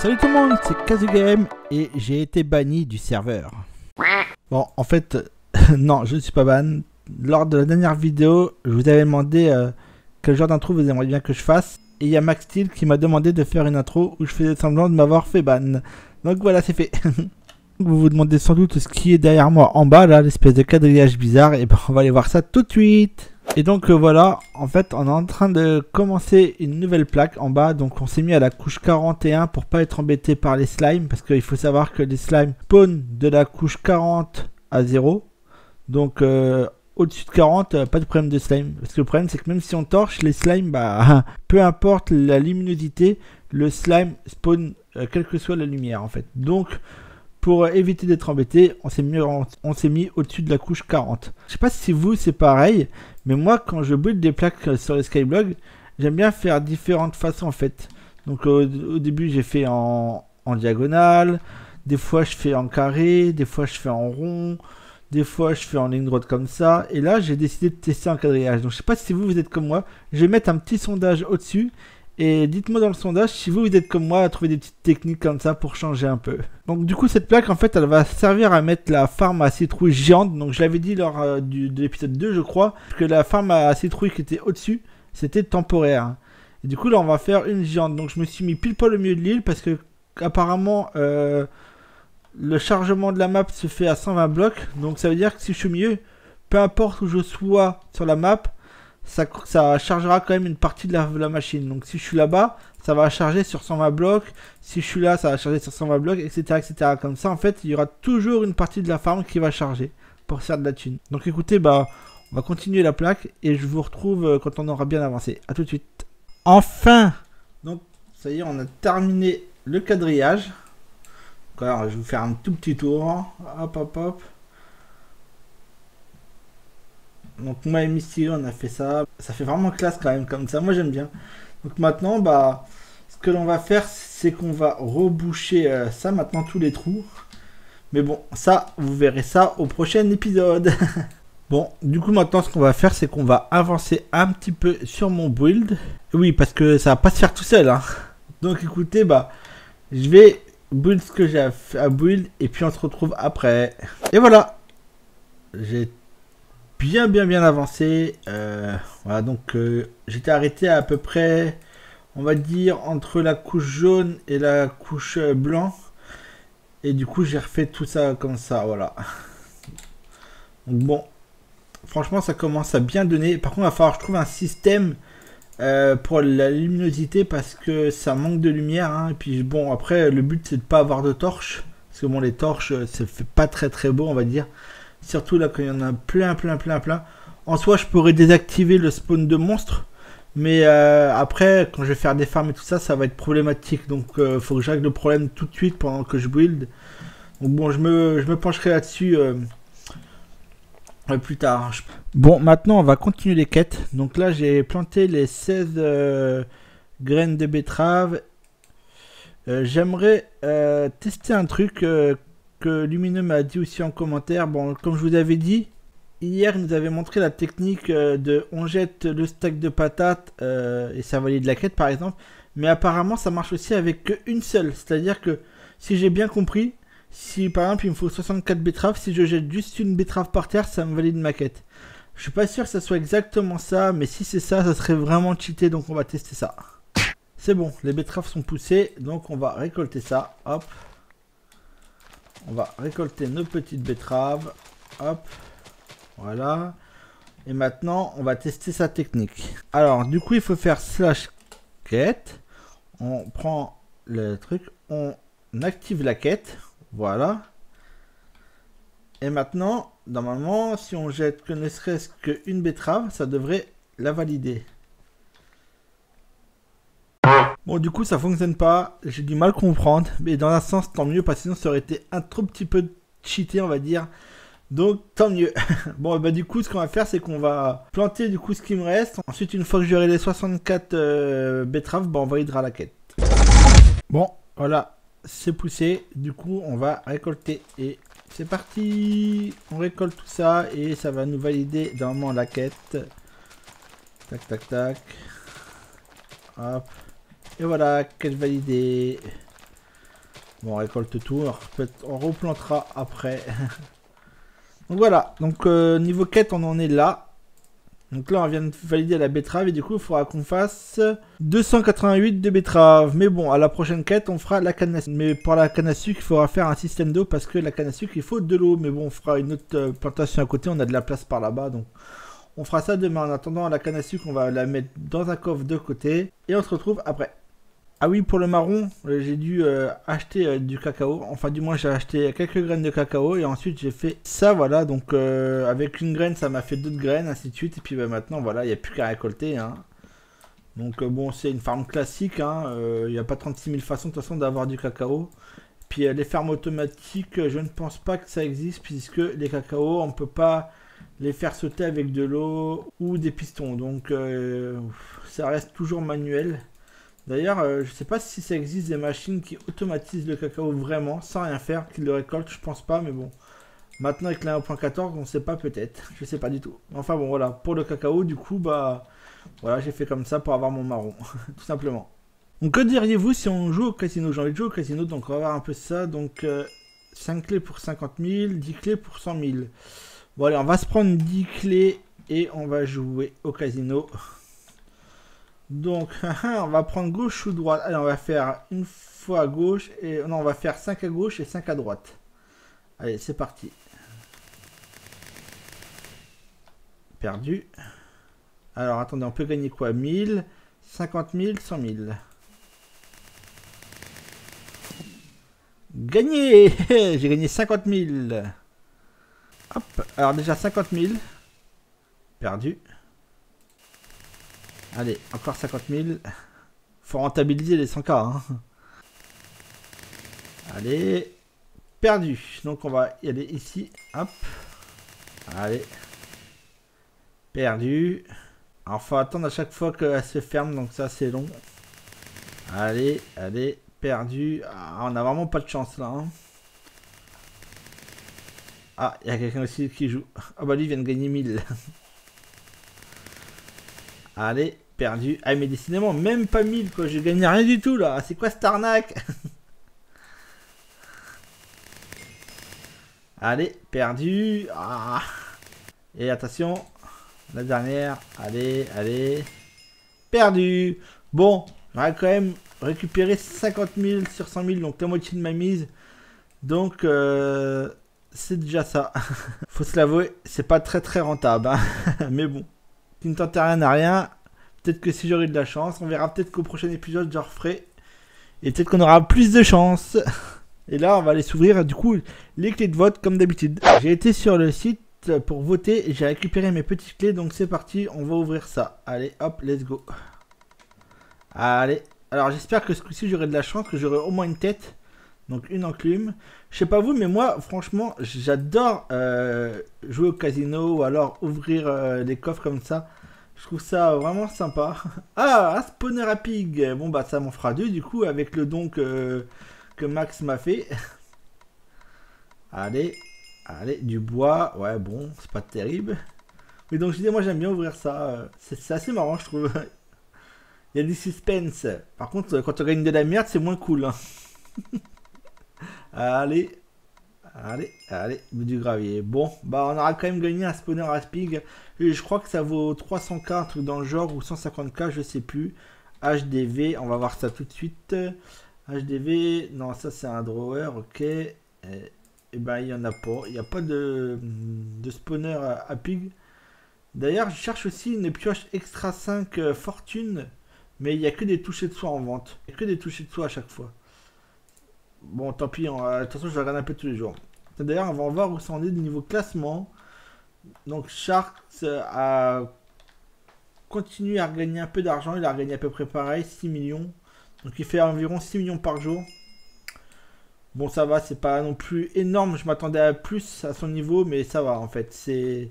Salut tout le monde, c'est Kazugame et j'ai été banni du serveur. Bon, en fait, non, je ne suis pas ban. Lors de la dernière vidéo, je vous avais demandé euh, quel genre d'intro vous aimeriez bien que je fasse. Et il y a Max Steel qui m'a demandé de faire une intro où je faisais semblant de m'avoir fait ban. Donc voilà, c'est fait. vous vous demandez sans doute ce qui est derrière moi en bas, là, l'espèce de quadrillage bizarre. Et ben, on va aller voir ça tout de suite. Et donc euh, voilà, en fait, on est en train de commencer une nouvelle plaque en bas. Donc on s'est mis à la couche 41 pour pas être embêté par les slimes. Parce qu'il faut savoir que les slimes spawnent de la couche 40 à 0. Donc euh, au-dessus de 40, euh, pas de problème de slime. Parce que le problème, c'est que même si on torche, les slimes, bah, peu importe la luminosité, le slime spawn quelle que soit la lumière en fait. Donc, pour éviter d'être embêté, on s'est mis, au-dessus de la couche 40. Je sais pas si vous c'est pareil, mais moi quand je build des plaques euh, sur les Skyblog, j'aime bien faire différentes façons en fait. Donc au, début j'ai fait en, en diagonale, des fois je fais en carré, des fois je fais en rond, des fois, je fais en ligne droite comme ça. Et là, j'ai décidé de tester un quadrillage. Donc, je sais pas si vous, vous êtes comme moi. Je vais mettre un petit sondage au-dessus. Et dites-moi dans le sondage si vous, vous êtes comme moi à trouver des petites techniques comme ça pour changer un peu. Donc, du coup, cette plaque, en fait, elle va servir à mettre la farm à citrouille géante. Donc, je l'avais dit lors euh, de l'épisode 2, je crois, que la farm à citrouille qui était au-dessus, c'était temporaire. Et du coup, là, on va faire une géante. Donc, je me suis mis pile poil au milieu de l'île parce que, apparemment, euh, le chargement de la map se fait à 120 blocs. Donc ça veut dire que si je suis au milieu, peu importe où je sois sur la map, ça, chargera quand même une partie de la, machine. Donc si je suis là-bas, ça va charger sur 120 blocs. Si je suis là, ça va charger sur 120 blocs, etc. etc. Comme ça, en fait, il y aura toujours une partie de la farm qui va charger pour faire de la thune. Donc écoutez, bah, on va continuer la plaque et je vous retrouve euh, quand on aura bien avancé. A tout de suite. Enfin Donc, ça y est, on a terminé le quadrillage. Alors, je vais vous faire un tout petit tour. Hop, hop, hop. Donc moi et Misty, on a fait ça. Ça fait vraiment classe quand même comme ça. Moi j'aime bien. Donc maintenant, bah, ce que l'on va faire, c'est qu'on va reboucher euh, ça maintenant tous les trous. Mais bon, ça, vous verrez ça au prochain épisode. bon, du coup maintenant, ce qu'on va faire, c'est qu'on va avancer un petit peu sur mon build. Oui, parce que ça va pas se faire tout seul. Hein. Donc écoutez, bah, je vais build ce que j'ai à, build et puis on se retrouve après. Et voilà, j'ai bien bien bien avancé. Euh, voilà donc euh, j'étais arrêté à, peu près, on va dire entre la couche jaune et la couche euh, blanc. Et du coup j'ai refait tout ça comme ça, voilà. Donc bon, franchement ça commence à bien donner. Par contre il va falloir que je trouve un système pour la luminosité parce que ça manque de lumière. Hein. Et puis bon, après, le but c'est de pas avoir de torches. Parce que bon, les torches, ça fait pas très très beau, on va dire. Surtout là, quand il y en a plein, plein, plein, plein. En soi, je pourrais désactiver le spawn de monstres. Mais euh, après, quand je vais faire des farms et tout ça, ça va être problématique. Donc, il faut que règle le problème tout de suite pendant que je build. Donc bon, je me, je me pencherai là-dessus plus tard. Bon, maintenant on va continuer les quêtes. Donc là j'ai planté les 16 euh, graines de betterave. Euh, j'aimerais euh, tester un truc que Lumineux m'a dit aussi en commentaire. Bon, comme je vous avais dit, hier il nous avait montré la technique de on jette le stack de patates et ça valide la quête par exemple. Mais apparemment ça marche aussi avec une seule. C'est-à-dire que si j'ai bien compris, si par exemple il me faut 64 betteraves, si je jette juste une betterave par terre, ça me valide ma quête. Je suis pas sûr que ça soit exactement ça, mais si c'est ça, ça serait vraiment cheaté, donc on va tester ça. C'est bon, les betteraves sont poussées, donc on va récolter ça. Hop. On va récolter nos petites betteraves. Hop. Voilà. Et maintenant, on va tester sa technique. Alors, du coup, il faut faire slash quête. On prend le truc, on active la quête. Voilà. Et maintenant, normalement, si on jette que ne serait-ce qu'une betterave, ça devrait la valider. Bon, du coup, ça fonctionne pas. J'ai du mal comprendre. Mais dans un sens, tant mieux, parce que sinon, ça aurait été un trop petit peu cheaté, on va dire. Donc, tant mieux. bon, bah, du coup, ce qu'on va faire, c'est qu'on va planter, du coup, ce qui me reste. Ensuite, une fois que j'aurai les 64 euh, betteraves, bah, on validera la quête. Bon, voilà c'est poussé. Du coup, on va récolter. Et c'est parti On récolte tout ça et ça va nous valider normalement la quête. Tac, tac, tac. Hop. Et voilà, quête validée. Bon, on récolte tout, on replantera après. donc voilà, donc euh, niveau quête, on en est là. Donc là, on vient de valider la betterave et du coup, il faudra qu'on fasse 288 de betterave. Mais bon, à la prochaine quête, on fera la canne à sucre. Mais pour la canne à sucre, il faudra faire un système d'eau parce que la canne à sucre, il faut de l'eau. Mais bon, on fera une autre euh, plantation à côté, on a de la place par là-bas. Donc, on fera ça demain. En attendant, la canne à sucre, on va la mettre dans un coffre de côté. Et on se retrouve après. Ah oui, pour le marron, euh, j'ai dû euh, acheter euh, du cacao. Enfin, du moins, j'ai acheté quelques graines de cacao et ensuite j'ai fait ça, voilà. Donc, avec une graine, ça m'a fait d'autres graines, ainsi de suite. Et puis bah, maintenant, voilà, il n'y a plus qu'à récolter. Hein. Donc, bon, c'est une farm classique. Hein. Il n'y a pas 36 000 façons de toute façon d'avoir du cacao. Puis les fermes automatiques, je ne pense pas que ça existe puisque les cacaos, on ne peut pas les faire sauter avec de l'eau ou des pistons. Donc, ça reste toujours manuel. D'ailleurs, euh, je sais pas si ça existe des machines qui automatisent le cacao vraiment, sans rien faire, qui le récoltent, je pense pas, mais bon. Maintenant avec la 1.14, on sait pas peut-être, je sais pas du tout. Enfin bon voilà, pour le cacao, du coup, bah voilà, j'ai fait comme ça pour avoir mon marron, tout simplement. Donc que diriez-vous si on joue au casino? J'ai envie de jouer au casino, donc on va voir un peu ça. Donc 5 euh, clés pour 50 000, 10 clés pour 100 000. Bon allez, on va se prendre 10 clés et on va jouer au casino. Donc, on va prendre gauche ou droite. Allez, on va faire une fois à gauche. Et non, on va faire 5 à gauche et 5 à droite. Allez, c'est parti. Perdu. Alors, attendez, on peut gagner quoi? 1000, 50 000, 100 000. Gagné J'ai gagné 50 000. Hop, alors déjà 50 000. Perdu. Allez, encore 50 000. Faut rentabiliser les 100k. Hein. Allez. Perdu. Donc on va y aller ici. Hop. Allez. Perdu. Alors faut attendre à chaque fois qu'elle se ferme. Donc ça c'est long. Allez, allez. Perdu. Ah, on a vraiment pas de chance là. Hein. Ah, il y a quelqu'un aussi qui joue. Ah bah lui vient de gagner 1000. Allez, perdu. Ah, mais décidément, même pas 1000, quoi. J'ai gagné rien du tout, là. C'est quoi cette arnaque Allez, perdu. Ah. Et attention, la dernière. Allez, allez. Perdu. Bon, j'aurais quand même récupéré 50 000 sur 100 000, donc la moitié de ma mise. Donc, euh, c'est déjà ça. Faut se l'avouer, c'est pas très très rentable. Hein. Mais bon, qui ne tente rien à rien. Peut-être que si j'aurai de la chance, on verra peut-être qu'au prochain épisode, je referai. Et peut-être qu'on aura plus de chance. Et là, on va aller s'ouvrir du coup les clés de vote comme d'habitude. J'ai été sur le site pour voter et j'ai récupéré mes petites clés. Donc c'est parti, on va ouvrir ça. Allez, hop, let's go. Allez. Alors j'espère que ce coup-ci, j'aurai de la chance, que j'aurai au moins une tête. Donc une enclume. Je sais pas vous, mais moi, franchement, j'adore euh, jouer au casino ou alors ouvrir euh, des coffres comme ça. Je trouve ça vraiment sympa. Ah, un spawner à pig. Bon, bah ça m'en fera deux du coup avec le don que, Max m'a fait. Allez, allez, du bois. Ouais, bon, c'est pas terrible. Mais donc je disais, moi j'aime bien ouvrir ça. C'est assez marrant, je trouve. Il y a du suspense. Par contre, quand on gagne de la merde, c'est moins cool. Hein. Allez. Allez, allez, du gravier. Bon, bah on aura quand même gagné un spawner à spig. Et je crois que ça vaut 300k, un truc dans le genre, ou 150k, je sais plus. HDV, on va voir ça tout de suite. HDV, non, ça c'est un drawer, ok. Et, ben il n'y en a pas. Il n'y a pas de, de spawner à, pig. D'ailleurs, je cherche aussi une pioche extra 5 euh, fortune. Mais il n'y a que des touchés de soie en vente. Il n'y a que des touchés de soie à chaque fois. Bon, tant pis, de toute façon, je regarde un peu tous les jours. D'ailleurs, on va voir où ça en est du niveau classement. Donc, Sharks a continué à gagner un peu d'argent. Il a gagné à peu près pareil, 6 millions. Donc, il fait environ 6 millions par jour. Bon, ça va, c'est pas non plus énorme. Je m'attendais à plus à son niveau, mais ça va en fait. C'est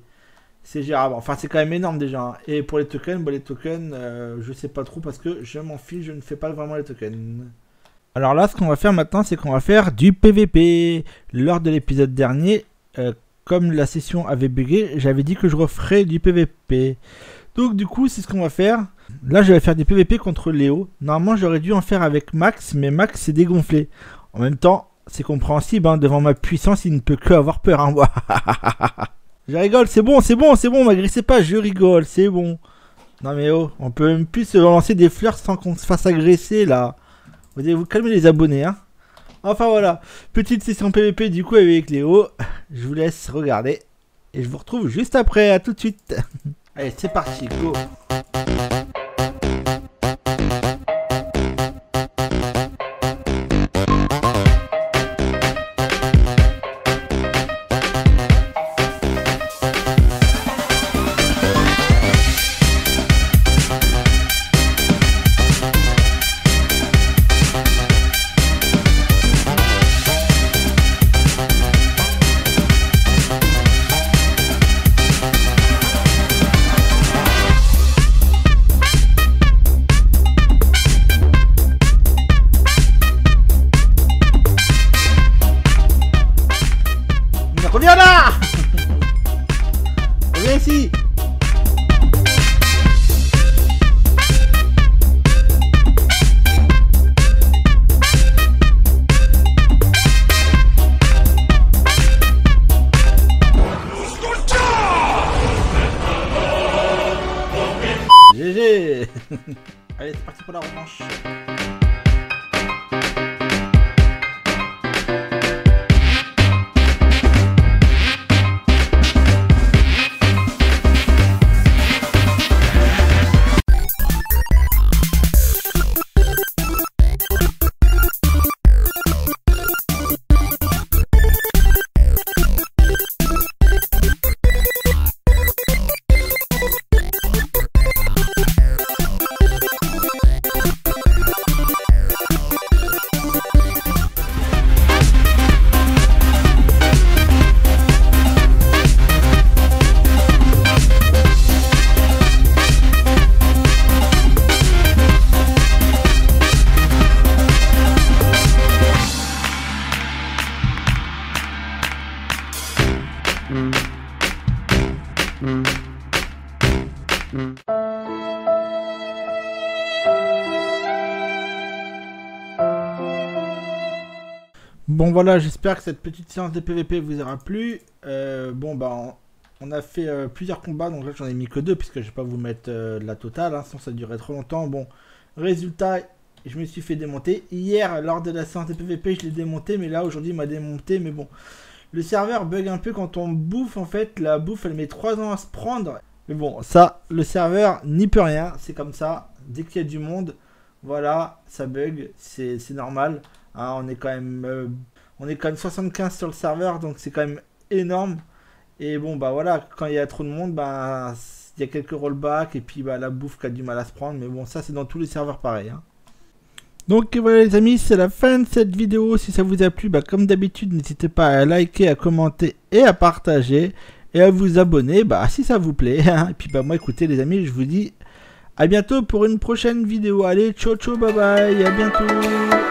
c'est gérable. Enfin, c'est quand même énorme déjà. Hein. Et pour les tokens, bah, les tokens, euh, je sais pas trop parce que je m'en fiche, je ne fais pas vraiment les tokens. Alors là, ce qu'on va faire maintenant, c'est qu'on va faire du PVP. Lors de l'épisode dernier, euh, comme la session avait bugué, j'avais dit que je referais du PVP. Donc du coup, c'est ce qu'on va faire. Là, je vais faire du PVP contre Léo. Normalement, j'aurais dû en faire avec Max, mais Max s'est dégonflé. En même temps, c'est compréhensible, hein, devant ma puissance, il ne peut que avoir peur, hein, moi. je rigole, c'est bon, c'est bon, c'est bon, m'agressez pas, je rigole, c'est bon. Non mais oh, on peut même plus se lancer des fleurs sans qu'on se fasse agresser, là. Vous allez vous calmer les abonnés, hein. Enfin voilà, petite session PVP du coup avec Léo. Je vous laisse regarder. Et je vous retrouve juste après, à tout de suite. Allez, c'est parti, go Allez, c'est parti pour la revanche Bon voilà, j'espère que cette petite séance de PVP vous aura plu. Euh, bon bah on, a fait euh, plusieurs combats, donc là j'en ai mis que deux puisque je vais pas vous mettre euh, la totale, hein, sinon ça durerait trop longtemps. Bon, résultat, je me suis fait démonter. Hier, lors de la séance de PVP, je l'ai démonté, mais là aujourd'hui il m'a démonté, mais bon. Le serveur bug un peu quand on bouffe en fait, la bouffe elle met 3 ans à se prendre. Mais bon, ça, le serveur n'y peut rien, c'est comme ça. Dès qu'il y a du monde, voilà, ça bug, c'est normal. Hein, on est quand même euh, on est quand même 75 sur le serveur, donc c'est quand même énorme. Et bon bah voilà, quand il y a trop de monde, bah il y a quelques rollbacks et puis bah la bouffe qui a du mal à se prendre. Mais bon, ça c'est dans tous les serveurs pareil. Hein. Donc voilà les amis, c'est la fin de cette vidéo. Si ça vous a plu, bah, comme d'habitude, n'hésitez pas à liker, à commenter et à partager. Et à vous abonner bah, si ça vous plaît. Hein. Et puis bah moi écoutez les amis, je vous dis à bientôt pour une prochaine vidéo. Allez, ciao ciao, bye bye, à bientôt.